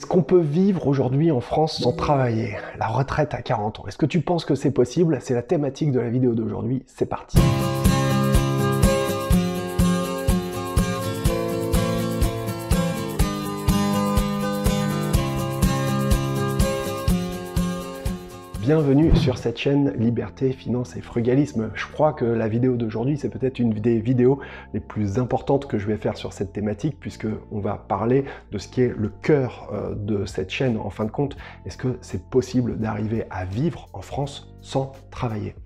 Est-ce qu'on peut vivre aujourd'hui en France sans travailler? La retraite à 40 ans. Est-ce que tu penses que c'est possible? C'est la thématique de la vidéo d'aujourd'hui. C'est parti. Bienvenue sur cette chaîne Liberté, Finance et Frugalisme. Je crois que la vidéo d'aujourd'hui, c'est peut-être une des vidéos les plus importantes que je vais faire sur cette thématique, puisque on va parler de ce qui est le cœur euh, de cette chaîne. En fin de compte, est-ce que c'est possible d'arriver à vivre en France sans travailler?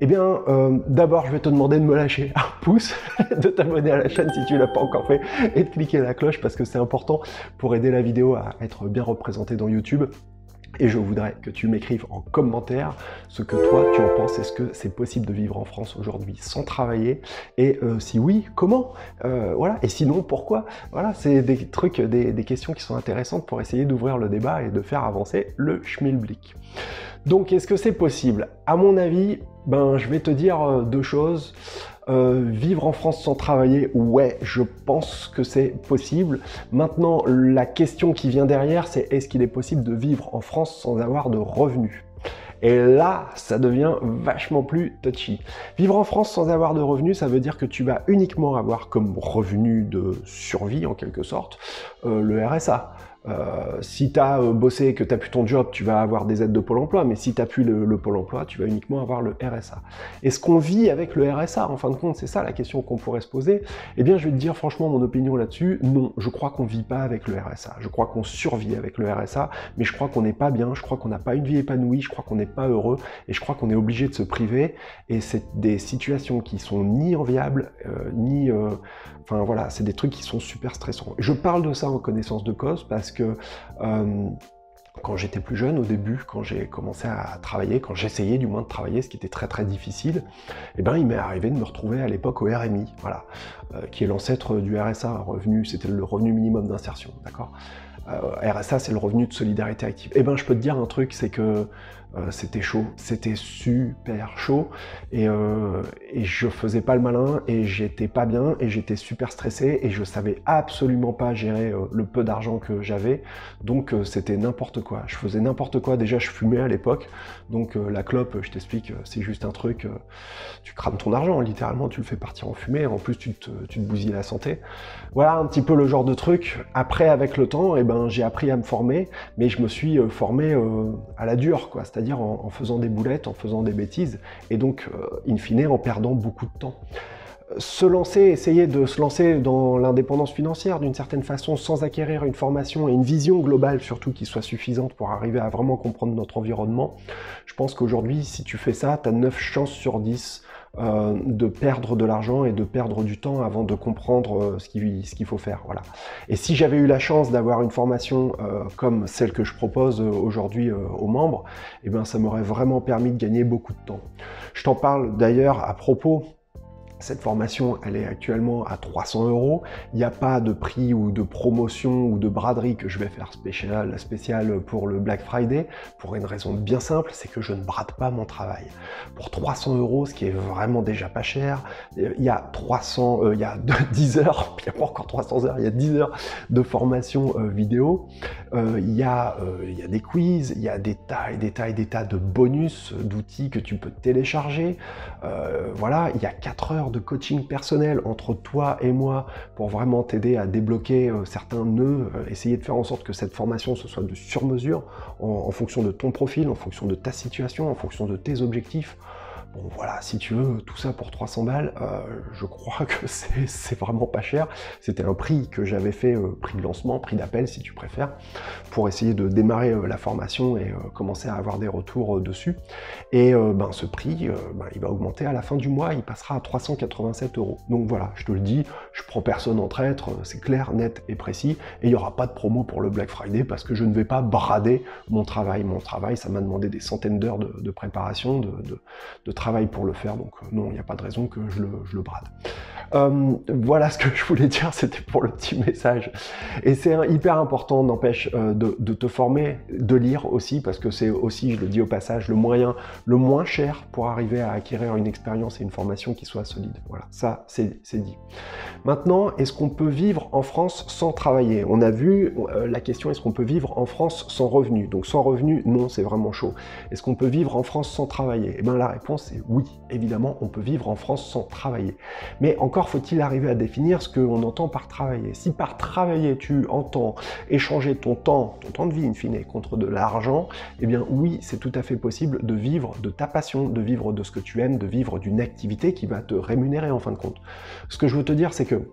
Eh bien, euh, d'abord, je vais te demander de me lâcher un pouce, de t'abonner à la chaîne si tu ne l'as pas encore fait, et de cliquer la cloche parce que c'est important pour aider la vidéo à être bien représentée dans YouTube. Et je voudrais que tu m'écrives en commentaire ce que toi tu en penses. Est-ce que c'est possible de vivre en France aujourd'hui sans travailler? Et euh, si oui, comment? Euh, Voilà. Et sinon, pourquoi? Voilà, c'est des trucs, des, questions qui sont intéressantes pour essayer d'ouvrir le débat et de faire avancer le schmilblick. Donc, est-ce que c'est possible? À mon avis, ben, je vais te dire euh, deux choses. Euh, vivre en France sans travailler, ouais, je pense que c'est possible. Maintenant, la question qui vient derrière, c'est est-ce qu'il est possible de vivre en France sans avoir de revenus? Et là, ça devient vachement plus touchy. Vivre en France sans avoir de revenus, ça veut dire que tu vas uniquement avoir comme revenu de survie, en quelque sorte, euh, le RSA. Euh, si tu as euh, bossé et que tu n'as plus ton job, tu vas avoir des aides de Pôle emploi, mais si tu n'as plus le, Pôle emploi, tu vas uniquement avoir le RSA. Est-ce qu'on vit avec le RSA En fin de compte, c'est ça la question qu'on pourrait se poser. Eh bien, je vais te dire franchement mon opinion là-dessus. Non, je crois qu'on vit pas avec le RSA. Je crois qu'on survit avec le RSA, mais je crois qu'on n'est pas bien, je crois qu'on n'a pas une vie épanouie, je crois qu'on n'est pas heureux, et je crois qu'on est obligé de se priver. Et c'est des situations qui sont ni enviables, euh, ni... Enfin voilà, c'est des trucs qui sont super stressants. Je parle de ça en connaissance de cause parce que euh, quand j'étais plus jeune, au début, quand j'ai commencé à travailler, quand j'essayais du moins de travailler, ce qui était très très difficile, eh ben, il m'est arrivé de me retrouver à l'époque au RMI, voilà, euh, qui est l'ancêtre du RSA, revenu, c'était le revenu minimum d'insertion, d'accord? Euh, RSA, c'est le revenu de solidarité active. Eh ben, je peux te dire un truc, c'est que euh, c'était chaud, c'était super chaud et, euh, et, je faisais pas le malin et j'étais pas bien et j'étais super stressé et je savais absolument pas gérer le peu d'argent que j'avais donc c'était n'importe quoi. Je faisais n'importe quoi. Déjà je fumais à l'époque donc la clope, je t'explique, c'est juste un truc, tu crames ton argent littéralement, tu le fais partir en fumée. En plus tu te, tu te bousilles la santé. Voilà un petit peu le genre de truc. Après avec le temps, et eh ben j'ai appris à me former, mais je me suis formé à la dure c'est-à-dire en, faisant des boulettes, en faisant des bêtises, et donc, euh, in fine, en perdant beaucoup de temps. Se lancer, essayer de se lancer dans l'indépendance financière d'une certaine façon, sans acquérir une formation et une vision globale surtout qui soit suffisante pour arriver à vraiment comprendre notre environnement, je pense qu'aujourd'hui, si tu fais ça, tu as 9 chances sur 10 euh, de perdre de l'argent et de perdre du temps avant de comprendre euh, ce qu'il faut faire. Voilà. Et si j'avais eu la chance d'avoir une formation euh, comme celle que je propose aujourd'hui aux membres, eh ben, ça m'aurait vraiment permis de gagner beaucoup de temps. Je t'en parle d'ailleurs à propos cette formation, elle est actuellement à 300 euros. Il n'y a pas de prix ou de promotion ou de braderie que je vais faire spécial, spécial pour le Black Friday, pour une raison bien simple, c'est que je ne brade pas mon travail. Pour 300 euros, ce qui est vraiment déjà pas cher, il y a 300, euh, il y a 10 heures, il n'y a pas encore 300 heures, il y a 10 heures de formation euh, vidéo. Euh, il, y a, il y a des quiz, il y a des tas et des tas et des tas de bonus, d'outils que tu peux télécharger. voilà, il y a 4 heures de coaching personnel entre toi et moi pour vraiment t'aider à débloquer euh, certains nœuds, euh, essayer de faire en sorte que cette formation soit de sur-mesure en fonction de ton profil, en fonction de ta situation, en fonction de tes objectifs, Voilà, si tu veux, tout ça pour 300 balles, euh, je crois que c'est vraiment pas cher. C'était un prix que j'avais fait, euh, prix de lancement, prix d'appel si tu préfères, pour essayer de démarrer euh, la formation et commencer à avoir des retours dessus. Et ben, ce prix, ben, il va augmenter à la fin du mois, il passera à 387 euros. Donc voilà, je te le dis, je prends personne en traître, c'est clair, net et précis, et il n'y aura pas de promo pour le Black Friday parce que je ne vais pas brader mon travail. Mon travail, ça m'a demandé des centaines d'heures de, préparation, de travail pour le faire, donc non, il n'y a pas de raison que je le brade. Euh, voilà ce que je voulais dire, c'était pour le petit message. Et c'est hyper important, n'empêche, euh, de, te former, de lire aussi, parce que c'est aussi, je le dis au passage, le moyen le moins cher pour arriver à acquérir une expérience et une formation qui soit solide. Voilà, ça c'est dit. Maintenant, est-ce qu'on peut vivre en France sans travailler? On a vu euh, la question, est-ce qu'on peut vivre en France sans revenu Donc sans revenu, non, c'est vraiment chaud. Est-ce qu'on peut vivre en France sans travailler? Eh bien la réponse oui, évidemment, on peut vivre en France sans travailler. Mais encore faut-il arriver à définir ce qu'on entend par travailler. Si par travailler tu entends échanger ton temps, ton temps de vie in fine, contre de l'argent, eh bien oui, c'est tout à fait possible de vivre de ta passion, de vivre de ce que tu aimes, de vivre d'une activité qui va te rémunérer en fin de compte. Ce que je veux te dire, c'est que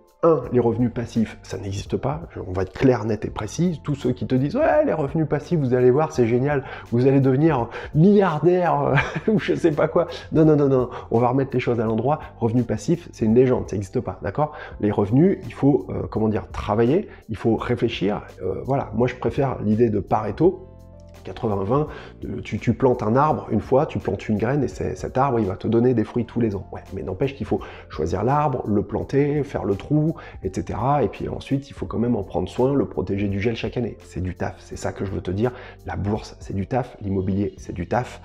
les revenus passifs, ça n'existe pas. On va être clair, net et précis. Tous ceux qui te disent ouais, les revenus passifs, vous allez voir, c'est génial, vous allez devenir milliardaire euh, ou je sais pas quoi. Non, non, non, non. On va remettre les choses à l'endroit. Revenus passifs, c'est une légende, ça n'existe pas, d'accord? Les revenus, il faut euh, comment dire travailler, il faut réfléchir. Euh, voilà. Moi, je préfère l'idée de Pareto 80-20, tu, plantes un arbre une fois, tu plantes une graine et cet arbre, il va te donner des fruits tous les ans. Mais n'empêche qu'il faut choisir l'arbre, le planter, faire le trou, etc. Et puis ensuite, il faut quand même en prendre soin, le protéger du gel chaque année. C'est du taf, c'est ça que je veux te dire. La bourse, c'est du taf, l'immobilier, c'est du taf.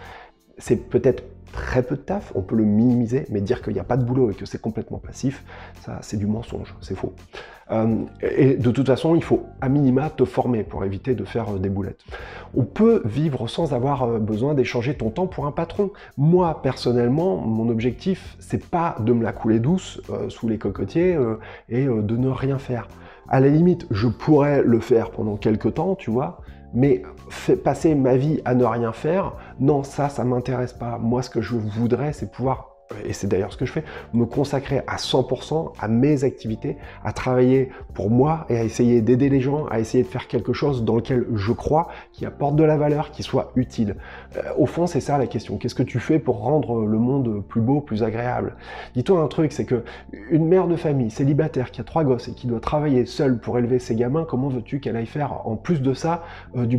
C'est peut-être très peu de taf, on peut le minimiser, mais dire qu'il n'y a pas de boulot et que c'est complètement passif, ça c'est du mensonge, c'est faux. Euh, et de toute façon, il faut à minima te former pour éviter de faire euh, des boulettes. On peut vivre sans avoir euh, besoin d'échanger ton temps pour un patron. Moi, personnellement, mon objectif, c'est pas de me la couler douce sous les cocotiers et de ne rien faire. À la limite, je pourrais le faire pendant quelques temps, tu vois, mais passer ma vie à ne rien faire, non, ça, ça m'intéresse pas. Moi, ce que je voudrais, c'est pouvoir et c'est d'ailleurs ce que je fais, me consacrer à 100% à mes activités, à travailler pour moi et à essayer d'aider les gens, à essayer de faire quelque chose dans lequel je crois, qui apporte de la valeur, qui soit utile. Euh, au fond, c'est ça la question. Qu'est-ce que tu fais pour rendre le monde plus beau, plus agréable? Dis-toi un truc, c'est que une mère de famille célibataire qui a trois gosses et qui doit travailler seule pour élever ses gamins, comment veux-tu qu'elle aille faire en plus de ça euh, du,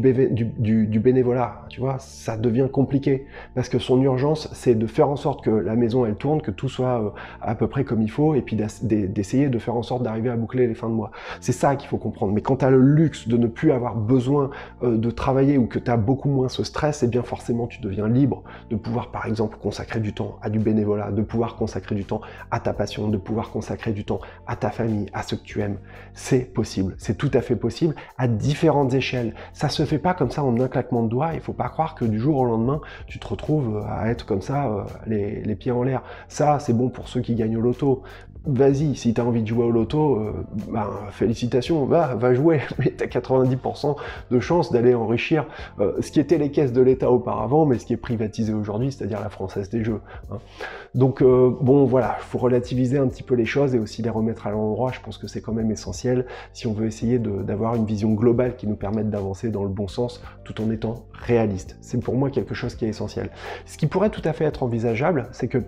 bénévolat? Tu vois, ça devient compliqué parce que son urgence, c'est de faire en sorte que la maison elle tourne, que tout soit euh, à peu près comme il faut, et puis d'essayer de faire en sorte d'arriver à boucler les fins de mois. C'est ça qu'il faut comprendre. Mais quand tu as le luxe de ne plus avoir besoin euh, de travailler ou que tu as beaucoup moins ce stress, et eh bien forcément tu deviens libre de pouvoir par exemple consacrer du temps à du bénévolat, de pouvoir consacrer du temps à ta passion, de pouvoir consacrer du temps à ta famille, à ce que tu aimes. C'est possible, c'est tout à fait possible à différentes échelles. Ça se fait pas comme ça en un claquement de doigts, il faut pas croire que du jour au lendemain, tu te retrouves à être comme ça, les pieds en l'air. Ça, c'est bon pour ceux qui gagnent au loto. Vas-y, si tu as envie de jouer au loto, euh, ben, félicitations, va, va jouer, mais tu as 90% de chances d'aller enrichir euh, ce qui était les caisses de l'État auparavant, mais ce qui est privatisé aujourd'hui, c'est-à-dire la Française des Jeux. Hein. Donc, euh, bon, voilà, il faut relativiser un petit peu les choses et aussi les remettre à l'endroit. Je pense que c'est quand même essentiel si on veut essayer d'avoir une vision globale qui nous permette d'avancer dans le bon sens tout en étant réaliste. C'est pour moi quelque chose qui est essentiel. Ce qui pourrait tout à fait être envisageable, c'est que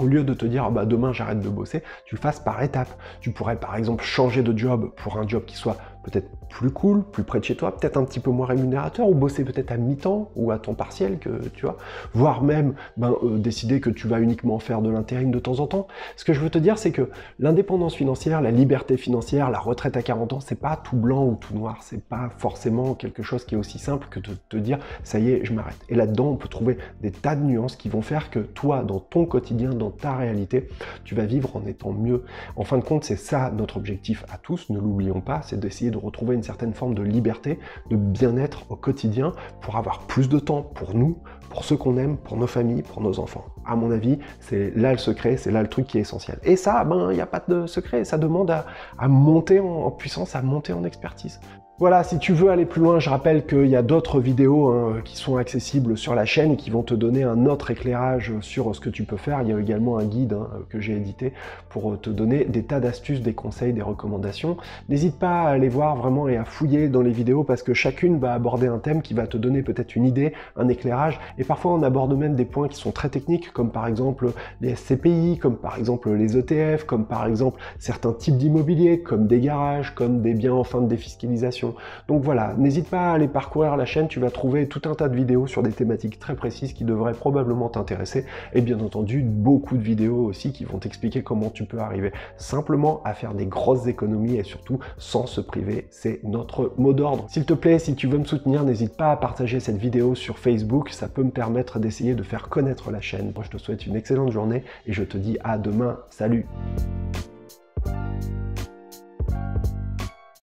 au lieu de te dire ah bah demain j'arrête de bosser, tu le fasses par étapes. Tu pourrais par exemple changer de job pour un job qui soit peut-être plus cool, plus près de chez toi, peut-être un petit peu moins rémunérateur, ou bosser peut-être à mi-temps ou à temps partiel, que tu vois, voire même ben, euh, décider que tu vas uniquement faire de l'intérim de temps en temps. Ce que je veux te dire, c'est que l'indépendance financière, la liberté financière, la retraite à 40 ans, c'est pas tout blanc ou tout noir, c'est pas forcément quelque chose qui est aussi simple que de te dire ça y est, je m'arrête. Et là-dedans, on peut trouver des tas de nuances qui vont faire que toi, dans ton quotidien, dans ta réalité, tu vas vivre en étant mieux. En fin de compte, c'est ça notre objectif à tous, ne l'oublions pas, c'est d'essayer de retrouver une certaine forme de liberté, de bien-être au quotidien pour avoir plus de temps pour nous, pour ceux qu'on aime, pour nos familles, pour nos enfants. À mon avis, c'est là le secret, c'est là le truc qui est essentiel. Et ça, ben, il n'y a pas de secret, ça demande à, monter en puissance, à monter en expertise. Voilà, si tu veux aller plus loin, je rappelle qu'il y a d'autres vidéos hein, qui sont accessibles sur la chaîne et qui vont te donner un autre éclairage sur ce que tu peux faire. Il y a également un guide hein, que j'ai édité pour te donner des tas d'astuces, des conseils, des recommandations. N'hésite pas à aller voir vraiment et à fouiller dans les vidéos parce que chacune va aborder un thème qui va te donner peut-être une idée, un éclairage et parfois on aborde même des points qui sont très techniques comme par exemple les SCPI, comme par exemple les ETF, comme par exemple certains types d'immobilier, comme des garages, comme des biens en fin de défiscalisation Donc voilà, n'hésite pas à aller parcourir la chaîne, tu vas trouver tout un tas de vidéos sur des thématiques très précises qui devraient probablement t'intéresser et bien entendu beaucoup de vidéos aussi qui vont t'expliquer comment tu peux arriver simplement à faire des grosses économies et surtout sans se priver. C'est notre mot d'ordre. S'il te plaît, si tu veux me soutenir, n'hésite pas à partager cette vidéo sur Facebook, ça peut me permettre d'essayer de faire connaître la chaîne. Moi, je te souhaite une excellente journée et je te dis à demain. Salut